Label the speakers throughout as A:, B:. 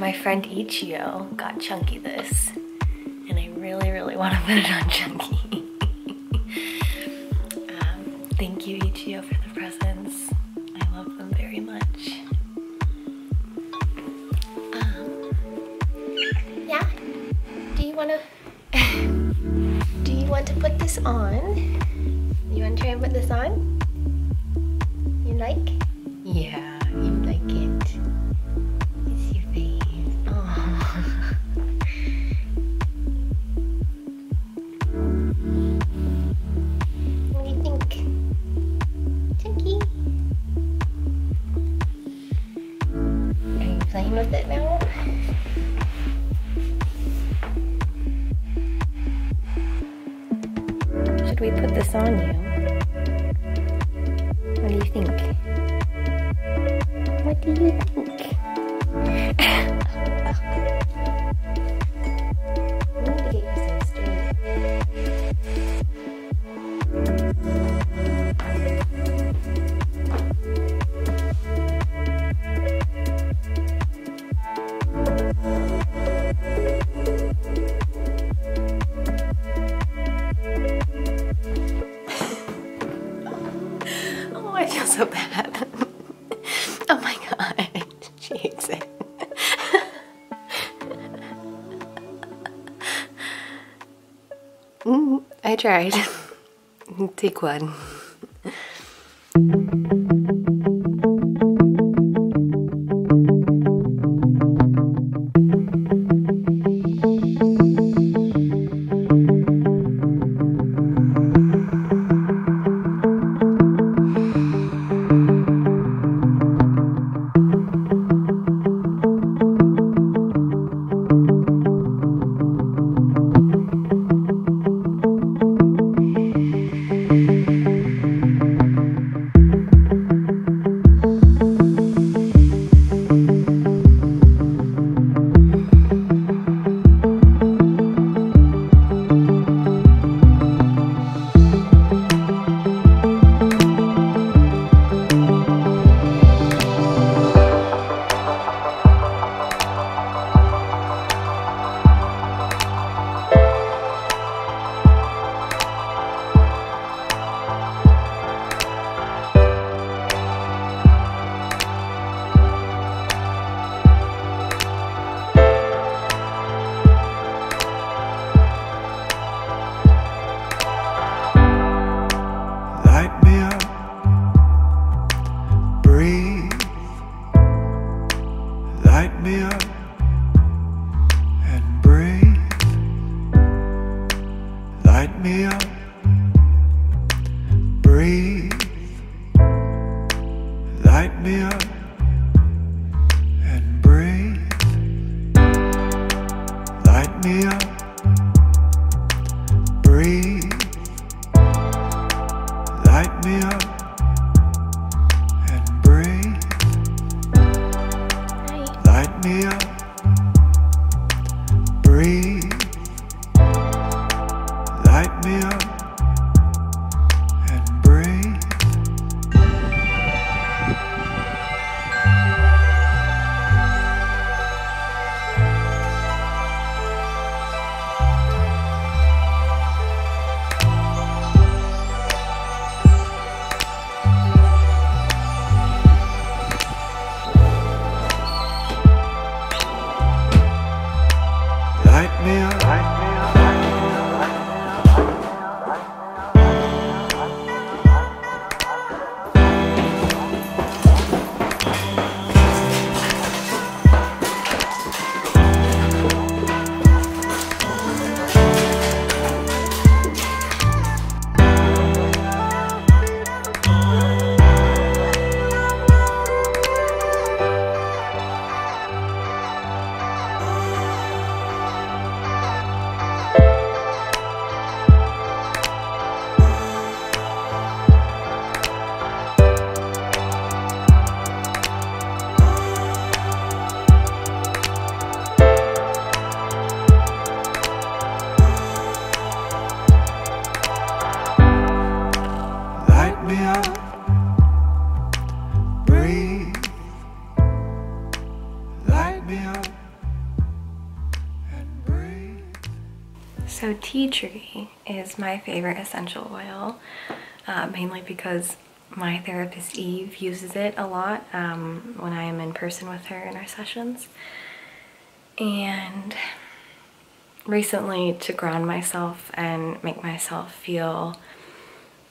A: My friend Ichio got Chunky this, and I really, really want to put it on Chunky. um, thank you, Ichio, for the presents. I love them very much. Um, yeah. Do you want to? Do you want to put this on? You want to try and put this on? You like? Yeah, you like it. On you? I tried. Take one. You. Tea tree is my favorite essential oil, uh, mainly because my therapist Eve uses it a lot um, when I am in person with her in our sessions. And recently, to ground myself and make myself feel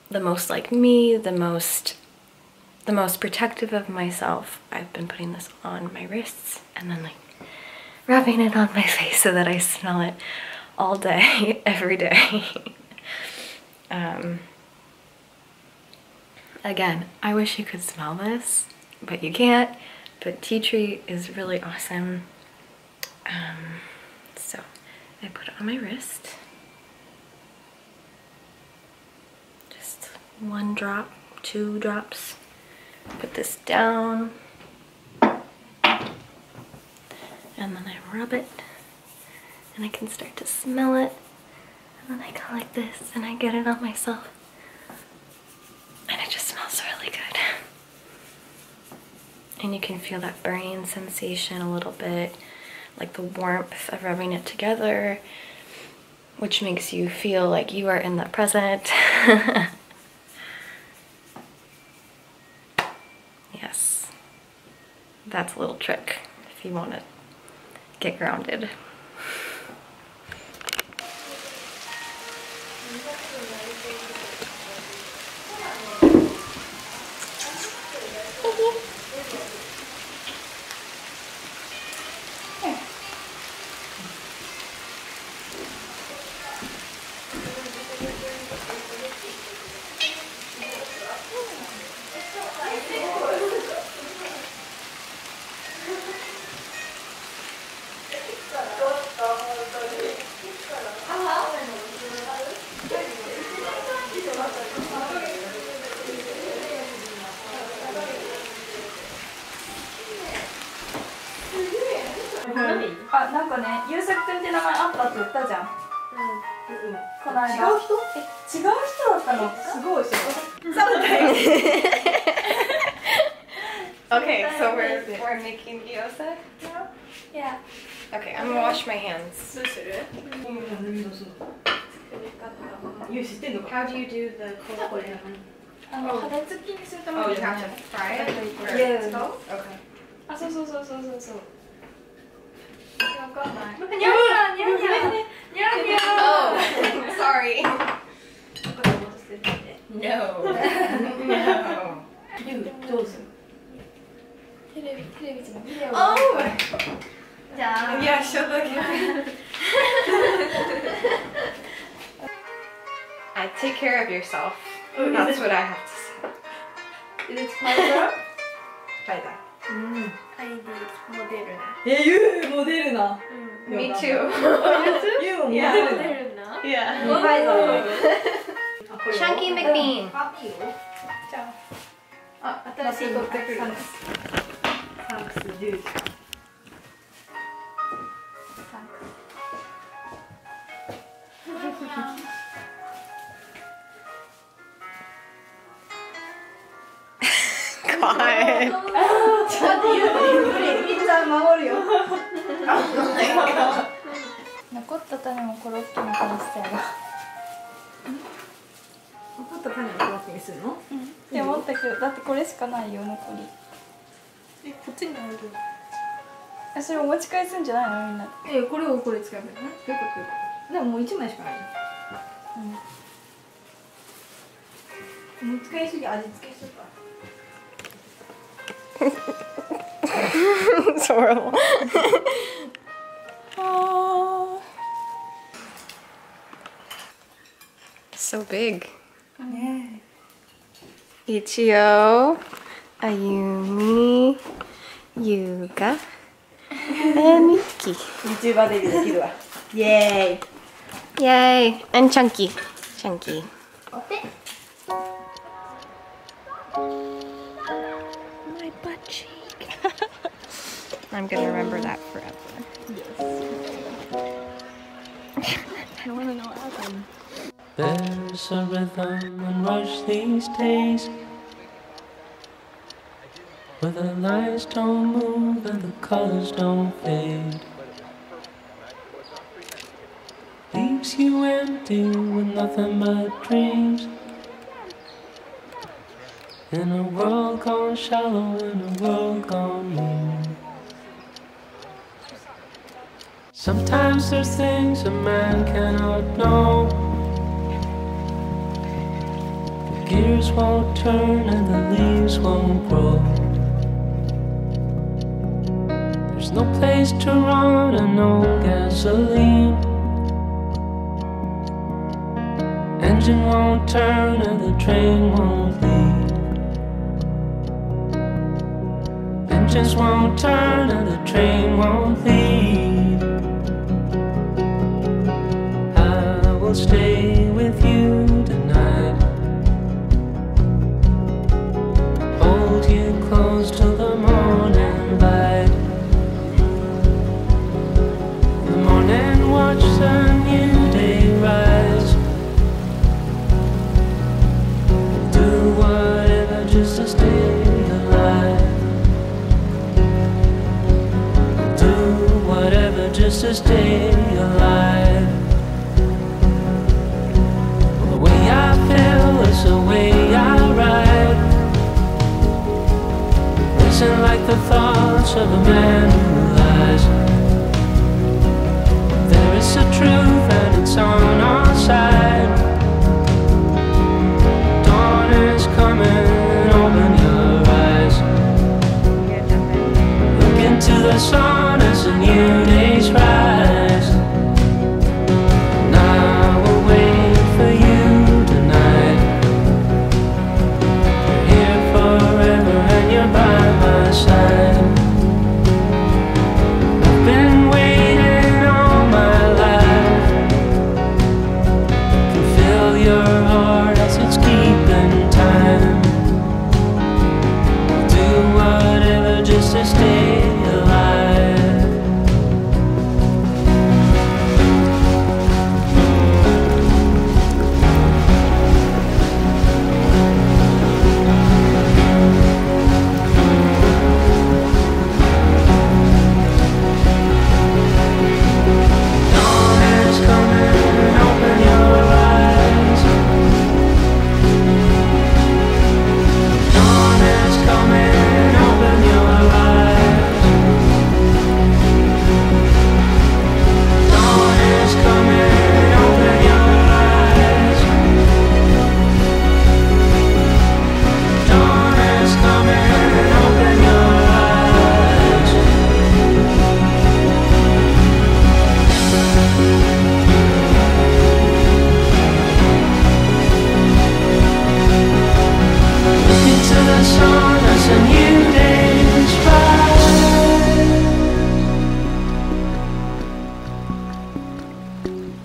A: the most like me, the most the most protective of myself, I've been putting this on my wrists and then like rubbing it on my face so that I smell it all day, every day. um, again, I wish you could smell this, but you can't. But tea tree is really awesome. Um, so I put it on my wrist. Just one drop, two drops. Put this down. And then I rub it and I can start to smell it. And then I go like this and I get it on myself. And it just smells really good. And you can feel that burning sensation a little bit, like the warmth of rubbing it together, which makes you feel like you are in the present. yes, that's a little trick if you want to get grounded. さなんかね優作
B: く
A: んって名前あったって言っ
B: たじゃんうん、うん、この間
A: 違
B: う
A: 人え違う人だ
B: っ
A: たの
B: すごいすごいそうだよ Okay, so we're, we're making gyoza now? Yeah. Okay, I'm gonna wash my hands. You How do you do the cold Oh, you have to fry it?
A: Yeah. Okay. あ、そ
B: うそうそうそうそうそう。No. Sorry.
A: No.
B: no. You doesn't.
A: Oh. Yeah, Sure. Okay. I take care of yourself. Oh, That's what I have to say.
B: Is
C: it I did Moderna. You Moderna. Mm.
A: Me too.
B: oh, you too? You
A: yeah.
C: Moderna. Yeah. Moderna.
A: Chunky McBean.
C: あ、
B: 新しいの買ってくる。
C: サンクスデュー。スリュウジ。
B: あ。
A: God.
C: ちゃんと言うのみっちゃん守るよ。
B: 残った種もコロッケに関してやろ
C: 残った種をコロッケにするの？
B: う。って思ったけど、だってこれしかないよ残り。
C: え、こっちにある。
B: え、それお持ち帰すんじゃないのみんな。
C: え、これをこれ使えばいいの？どういうこと？でももう一枚しかないじゃん。もう使いすぎ味付けしとくか。
A: it's horrible. so big.
C: ね
A: Ichio, Ayumi, Yuga, and Miki.
C: え。YouTuber デビューできるわ。イエーイ。
A: Yay! And Chunky. Chunky. Gonna remember that forever. I wanna know what happened.
D: There's a rhythm and rush these days Where the lights don't move and the colors don't fade Leaves leaves you empty with nothing but dreams. In a world gone shallow, in a world gone mean. Sometimes there's things a man cannot know. The gears won't turn and the leaves won't grow. There's no place to run and no gasoline. Engine won't turn and the train won't leave. Engines won't turn and the train won't leave. Stay with you tonight. Hold you close till the morning light. The morning watch the new day rise. Do whatever just to stay alive. Do whatever just to stay alive. Of a man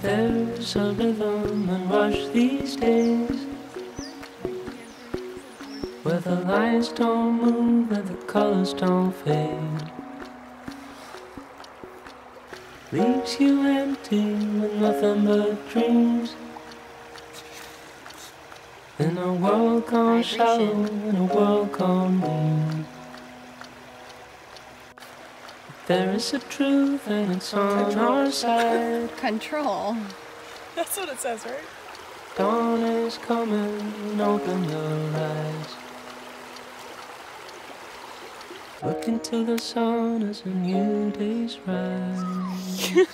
D: There's a rhythm and rush these days where the lines don't move and the colors don't fade. Leaves you empty with nothing but dreams. In a world gone shallow, in a world gone mean. There is a truth and it's on our side.
E: Control.
C: That's what it says, right?
D: Dawn is coming, open your eyes. Look into the sun as a new day's rise.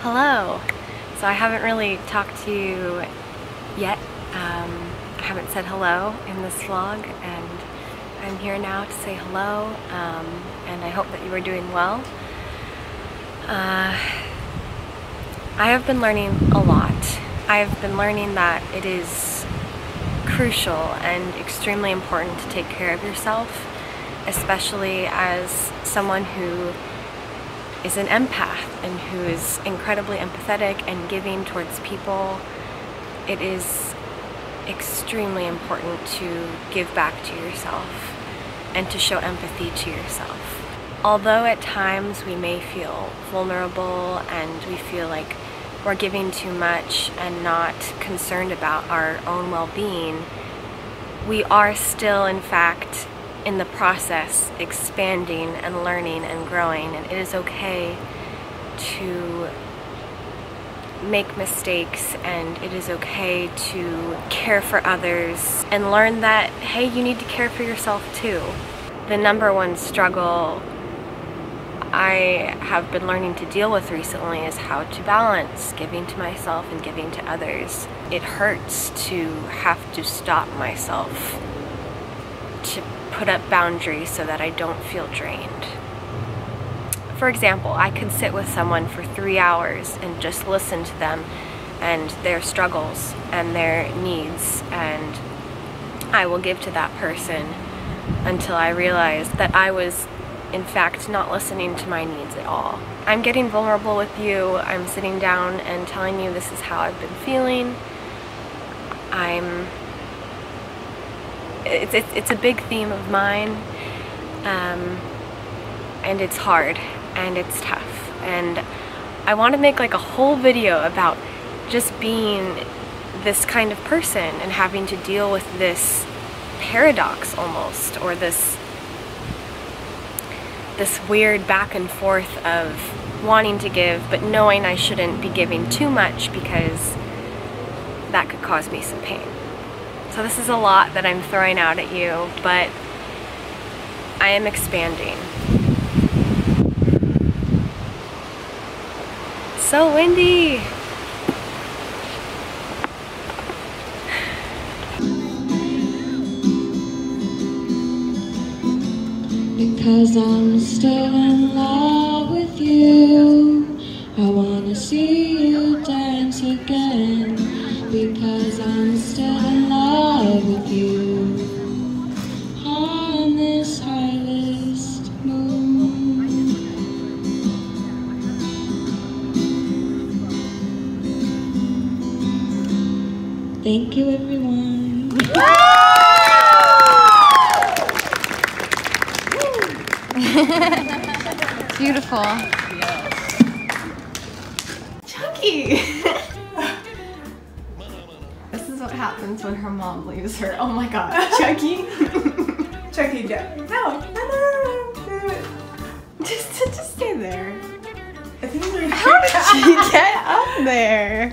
A: Hello. So I haven't really talked to you yet. Haven't said hello in this vlog, and I'm here now to say hello. Um, and I hope that you are doing well. Uh, I have been learning a lot. I have been learning that it is crucial and extremely important to take care of yourself, especially as someone who is an empath and who is incredibly empathetic and giving towards people. It is extremely important to give back to yourself and to show empathy to yourself. Although at times we may feel vulnerable and we feel like we're giving too much and not concerned about our own well being, we are still, in fact, in the process expanding and learning and growing, and it is okay to make mistakes and it is okay to care for others and learn that, hey, you need to care for yourself too. The number one struggle I have been learning to deal with recently is how to balance giving to myself and giving to others. It hurts to have to stop myself to put up boundaries so that I don't feel drained. For example, I could sit with someone for three hours and just listen to them and their struggles and their needs, and I will give to that person until I realize that I was, in fact, not listening to my needs at all. I'm getting vulnerable with you. I'm sitting down and telling you this is how I've been feeling. I'm. It's, it's, it's a big theme of mine, um, and it's hard and it's tough. And I want to make like a whole video about just being this kind of person and having to deal with this paradox almost or this this weird back and forth of wanting to give but knowing I shouldn't be giving too much because that could cause me some pain. So this is a lot that I'm throwing out at you, but I am expanding. So windy!
E: Because I'm still in love you, everyone.
A: Beautiful.
C: Chunky! this is what happens when her mom leaves her. Oh my god. Chunky?
B: Chunky, no. No, no, no, no, no.
C: just, just stay there.
B: I think we're
C: How did she get up there?